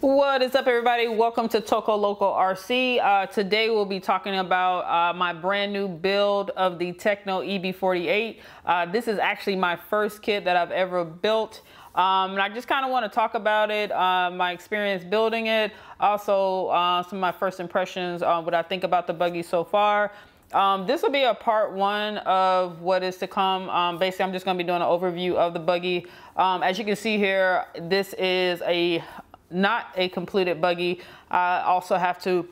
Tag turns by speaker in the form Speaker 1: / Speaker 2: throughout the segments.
Speaker 1: What is up everybody? Welcome to Toco Local RC. Uh, today we'll be talking about uh, my brand new build of the Tekno EB48. Uh, this is actually my first kit that I've ever built. Um, and I just kind of want to talk about it, uh, my experience building it, also uh, some of my first impressions on what I think about the buggy so far. Um, this will be a part one of what is to come. Um, basically, I'm just going to be doing an overview of the buggy. Um, as you can see here, this is a not a completed buggy. I also have to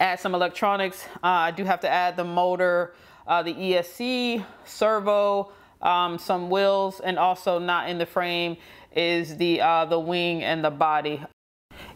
Speaker 1: add some electronics. Uh, I do have to add the motor, uh, the ESC, servo, um, some wheels, and also not in the frame is the, uh, the wing and the body.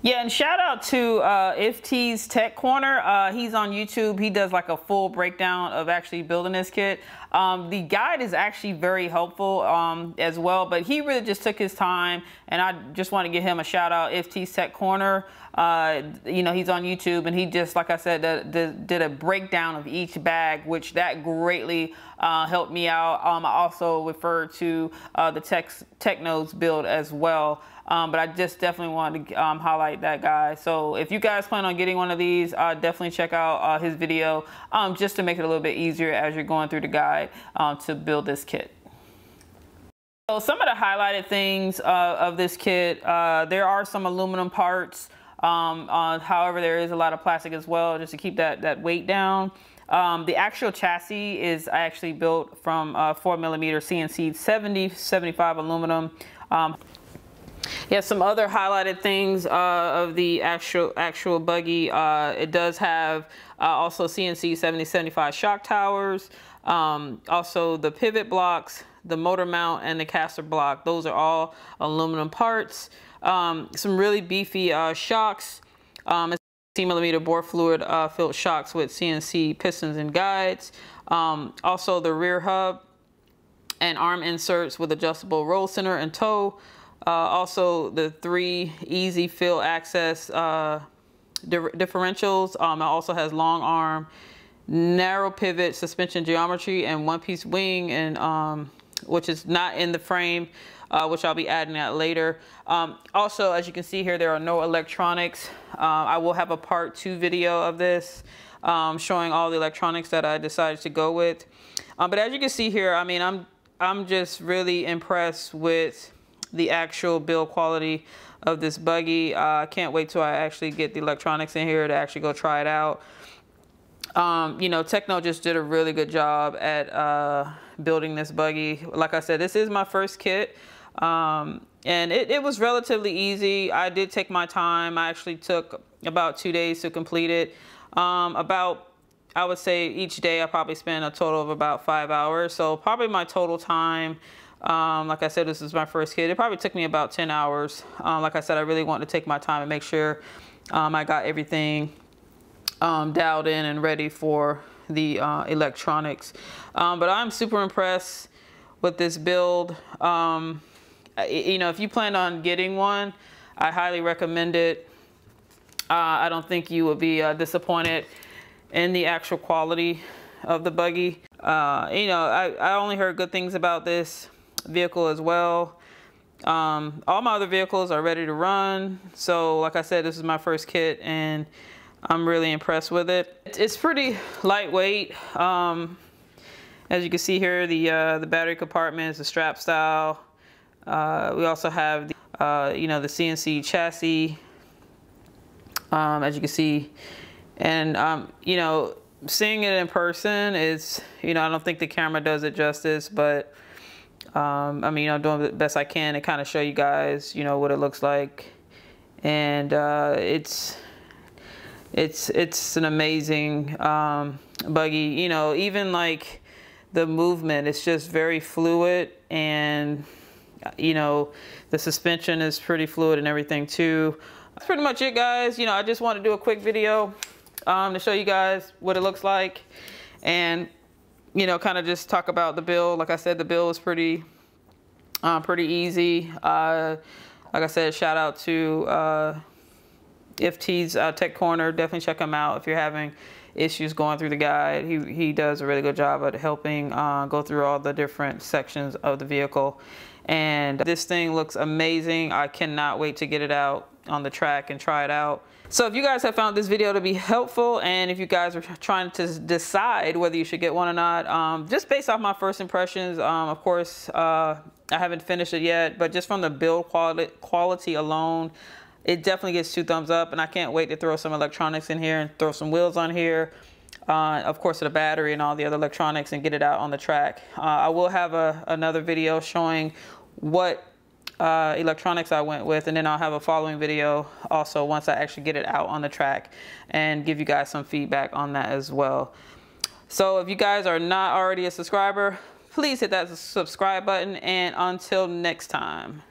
Speaker 1: Yeah, and shout out to uh, FT's Tech Corner. Uh, he's on YouTube. He does like a full breakdown of actually building this kit. Um, the guide is actually very helpful um, as well, but he really just took his time, and I just want to give him a shout out. FT's Tech Corner. Uh, you know, he's on YouTube, and he just, like I said, did, did a breakdown of each bag, which that greatly uh, helped me out. Um, I also referred to uh, the Tech Tekno's build as well. Um, but I just definitely wanted to um, highlight that guy. So if you guys plan on getting one of these, uh, definitely check out uh, his video um, just to make it a little bit easier as you're going through the guide um, to build this kit. So some of the highlighted things uh, of this kit, uh, there are some aluminum parts. Um, uh, however, there is a lot of plastic as well just to keep that, that weight down. Um, the actual chassis is actually built from uh, 4 millimeter CNC 70, 75 aluminum. Um, yeah, some other highlighted things uh, of the actual actual buggy. Uh, it does have uh, also CNC 7075 shock towers. Um, also the pivot blocks, the motor mount, and the caster block. Those are all aluminum parts. Um, some really beefy uh, shocks. Um, 16 millimeter bore fluid uh, filled shocks with CNC pistons and guides. Um, also the rear hub and arm inserts with adjustable roll center and toe. Uh, also, the three easy fill access uh, di differentials. Um, it also has long arm, narrow pivot suspension geometry, and one piece wing, and um, which is not in the frame, uh, which I'll be adding that later. Um, also, as you can see here, there are no electronics. Uh, I will have a part two video of this um, showing all the electronics that I decided to go with. Uh, but as you can see here, I mean, I'm I'm just really impressed with the actual build quality of this buggy. Uh, I can't wait till I actually get the electronics in here to actually go try it out. Um, you know, Tekno just did a really good job at uh, building this buggy. Like I said, this is my first kit. Um, and it, it was relatively easy. I did take my time. I actually took about two days to complete it. Um, about, I would say each day I probably spent a total of about five hours. So probably my total time um, like I said, this is my first kit. It probably took me about 10 hours. Um, like I said, I really wanted to take my time and make sure um, I got everything um, dialed in and ready for the uh, electronics. Um, but I'm super impressed with this build. Um, you know, if you plan on getting one, I highly recommend it. Uh, I don't think you will be uh, disappointed in the actual quality of the buggy. Uh, you know, I, I only heard good things about this vehicle as well. Um, all my other vehicles are ready to run. So like I said, this is my first kit and I'm really impressed with it. It's pretty lightweight. Um, as you can see here, the, uh, the battery compartment is a strap style. Uh, we also have, the, uh, you know, the CNC chassis, um, as you can see. And, um, you know, seeing it in person is, you know, I don't think the camera does it justice, but um, I mean, I'm doing the best I can to kind of show you guys, you know, what it looks like. And uh, it's, it's, it's an amazing um, buggy, you know, even like the movement, it's just very fluid and, you know, the suspension is pretty fluid and everything too. That's pretty much it guys. You know, I just want to do a quick video um, to show you guys what it looks like. And you know, kind of just talk about the bill. Like I said, the bill is pretty, uh, pretty easy. Uh, like I said, shout out to uh, FT's uh, Tech Corner. Definitely check him out if you're having issues going through the guide. He, he does a really good job at helping uh, go through all the different sections of the vehicle. And this thing looks amazing. I cannot wait to get it out on the track and try it out. So if you guys have found this video to be helpful and if you guys are trying to decide whether you should get one or not, um, just based off my first impressions, um, of course, uh, I haven't finished it yet, but just from the build quality, quality alone, it definitely gets two thumbs up and I can't wait to throw some electronics in here and throw some wheels on here. Uh, of course, the battery and all the other electronics and get it out on the track. Uh, I will have a, another video showing what uh, electronics I went with, and then I'll have a following video also once I actually get it out on the track and give you guys some feedback on that as well. So if you guys are not already a subscriber, please hit that subscribe button, and until next time.